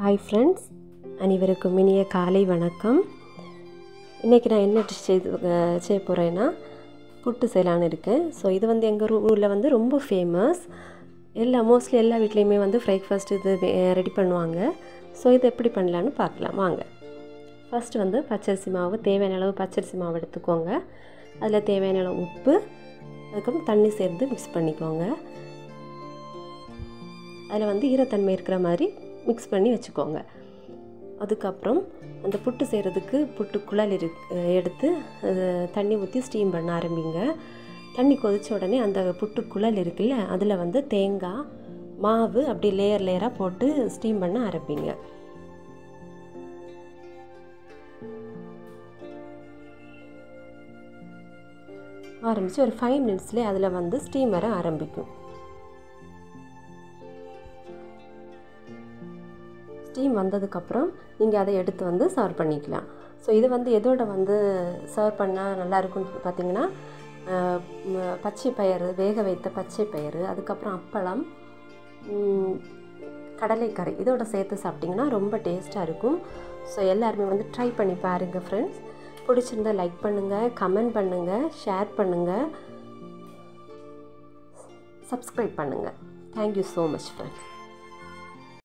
Hi friends அனைவருக்கும் இனிய காலை வணக்கம். இன்றைக்கி நான் என்ன டிஷ் செய்து செய்ய போகிறேன்னா புட்டு செய்யலான்னு இருக்கேன். ஸோ இது வந்து எங்கள் ஊரில் வந்து ரொம்ப ஃபேமஸ் எல்லா மோஸ்ட்லி எல்லா வீட்லேயுமே வந்து பிரேக்ஃபாஸ்ட் இது ரெடி பண்ணுவாங்க. ஸோ இது எப்படி பண்ணலான்னு பார்க்கலாம். வாங்க. ஃபஸ்ட்டு வந்து பச்சரிசி மாவு தேவையான அளவு பச்சரிசி மாவு எடுத்துக்கோங்க. அதில் தேவையான அளவு உப்பு அதுக்கப்புறம் தண்ணி சேர்த்து மிக்ஸ் பண்ணிக்கோங்க. அதில் வந்து ஈரத்தன்மை இருக்கிற மாதிரி மிக்ஸ் பண்ணி வச்சுக்கோங்க. அதுக்கப்புறம் அந்த புட்டு செய்கிறதுக்கு புட்டு குழல் இரு எடுத்து தண்ணி ஊற்றி ஸ்டீம் பண்ண ஆரம்பிங்க. தண்ணி கொதிச்ச உடனே அந்த புட்டு குழல் இருக்குல்ல அதில் வந்து தேங்காய் மாவு அப்படி லேயர் லேயராக போட்டு ஸ்டீம் பண்ண ஆரம்பிங்க. ஆரம்பித்து ஒரு ஃபைவ் மினிட்ஸ்லேயே அதில் வந்து ஸ்டீம் வர ஆரம்பிக்கும். ஸ்டீம் வந்ததுக்கப்புறம் நீங்கள் அதை எடுத்து வந்து சர்வ் பண்ணிக்கலாம். ஸோ இது வந்து எதோட வந்து சர்வ் பண்ணால் நல்லாயிருக்குன்னு பார்த்தீங்கன்னா பச்சை பயிறு வேக வைத்த பச்சை பயிறு அதுக்கப்புறம் அப்பளம் ம், கடலைக்கறி இதோட சேர்த்து சாப்பிட்டிங்கன்னா ரொம்ப டேஸ்ட்டாக இருக்கும். ஸோ எல்லாருமே வந்து ட்ரை பண்ணி பாருங்கள் ஃப்ரெண்ட்ஸ் பிடிச்சிருந்தா லைக் பண்ணுங்கள் கமெண்ட் பண்ணுங்கள் ஷேர் பண்ணுங்கள் சப்ஸ்கிரைப் பண்ணுங்கள் தேங்க்யூ ஸோ மச் ஃப்ரெண்ட்ஸ்